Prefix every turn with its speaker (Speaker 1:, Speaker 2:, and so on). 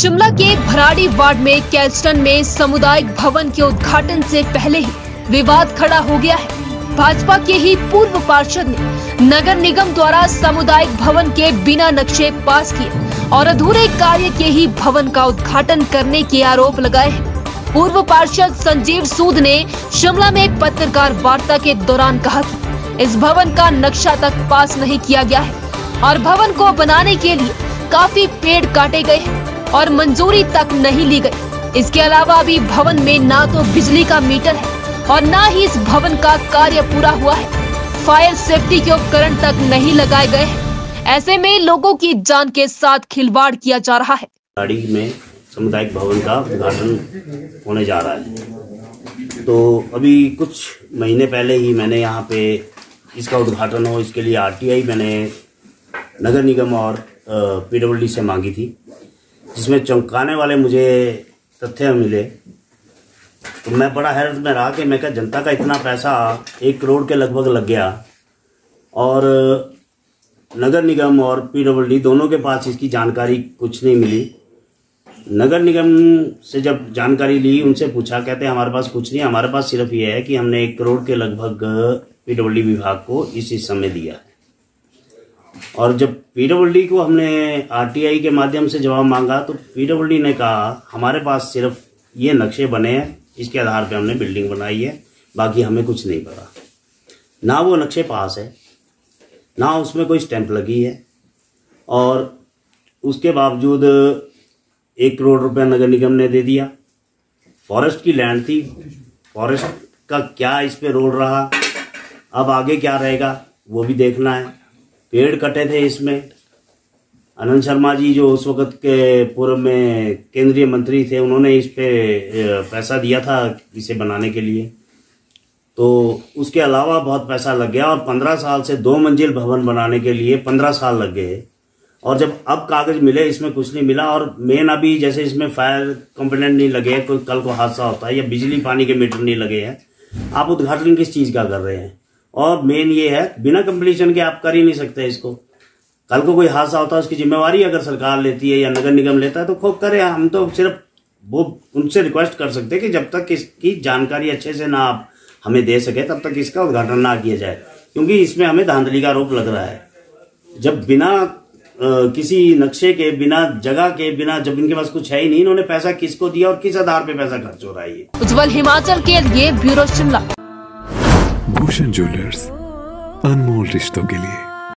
Speaker 1: शिमला के भराड़ी वार्ड में कैल्स्टन में सामुदायिक भवन के उद्घाटन से पहले ही विवाद खड़ा हो गया है। भाजपा के ही पूर्व पार्षद ने नगर निगम द्वारा सामुदायिक भवन के बिना नक्शे पास किए और अधूरे कार्य के ही भवन का उद्घाटन करने के आरोप लगाए हैं। पूर्व पार्षद संजीव सूद ने शिमला में पत्रकार वार्ता के दौरान कहा कि इस भवन का नक्शा तक पास नहीं किया गया है और भवन को बनाने के लिए काफ़ी पेड़ काटे गए हैं। और मंजूरी तक नहीं ली गई। इसके अलावा अभी भवन में ना तो बिजली का मीटर है और ना ही इस भवन का कार्य पूरा हुआ है। फायर सेफ्टी के उपकरण तक नहीं लगाए गए हैं। ऐसे में लोगों की जान के साथ खिलवाड़ किया जा रहा है।
Speaker 2: गाड़ी में सामुदायिक भवन का उद्घाटन होने जा रहा है। तो अभी कुछ महीने पहले ही मैंने यहाँ पे इसका उद्घाटन हो, इसके लिए आरटीआई मैंने नगर निगम और पीडब्ल्यूडी से मांगी थी। जिसमें चौंकाने वाले मुझे तथ्य मिले। तो मैं बड़ा हैरत में रहा कि मैं क्या जनता का इतना पैसा एक करोड़ के लगभग लग गया। और नगर निगम और पीडब्ल्यूडी दोनों के पास इसकी जानकारी कुछ नहीं मिली। नगर निगम से जब जानकारी ली, उनसे पूछा, कहते हैं हमारे पास कुछ नहीं, हमारे पास सिर्फ़ ये है कि हमने एक करोड़ के लगभग पीडब्ल्यूडी विभाग को इस समय दिया है। और जब पीडब्ल्यूडी को हमने आरटीआई के माध्यम से जवाब मांगा तो पीडब्ल्यूडी ने कहा, हमारे पास सिर्फ़ ये नक्शे बने हैं, इसके आधार पे हमने बिल्डिंग बनाई है, बाकी हमें कुछ नहीं पता। ना वो नक्शे पास है, ना उसमें कोई स्टैंप लगी है, और उसके बावजूद एक करोड़ रुपया नगर निगम ने दे दिया। फॉरेस्ट की लैंड थी, फॉरेस्ट का क्या इस पर रोल रहा, अब आगे क्या रहेगा, वो भी देखना है। पेड़ कटे थे इसमें। अनंत शर्मा जी जो उस वक्त के पूर्व में केंद्रीय मंत्री थे, उन्होंने इस पे पैसा दिया था इसे बनाने के लिए। तो उसके अलावा बहुत पैसा लग गया और पंद्रह साल से दो मंजिल भवन बनाने के लिए पंद्रह साल लग गए। और जब अब कागज़ मिले, इसमें कुछ नहीं मिला और मेन अभी जैसे इसमें फायर कंपोनेंट नहीं लगे, कोई कल को हादसा होता है या बिजली पानी के मीटर नहीं लगे हैं, आप उद्घाटन किस चीज़ का कर रहे हैं? और मेन ये है बिना कंप्लीशन के आप कर ही नहीं सकते इसको। कल को कोई हादसा होता है उसकी जिम्मेवारी अगर सरकार लेती है या नगर निगम लेता है तो खूब करे। हम तो सिर्फ़ वो उनसे रिक्वेस्ट कर सकते हैं कि जब तक इसकी जानकारी अच्छे से ना आप हमें दे सके तब तक इसका उद्घाटन ना किया जाए। क्योंकि इसमें हमें धांधली का आरोप लग रहा है। जब बिना आ, किसी नक्शे के बिना जगह के बिना जब इनके पास कुछ है ही नहीं इन्होंने पैसा किसको दिया और किस आधार पे पैसा खर्च हो रहा है
Speaker 1: उज्जवल हिमाचल के लिए ब्यूरो शिमला।
Speaker 3: भूषण ज्वेलर्स अनमोल रिश्तों के लिए।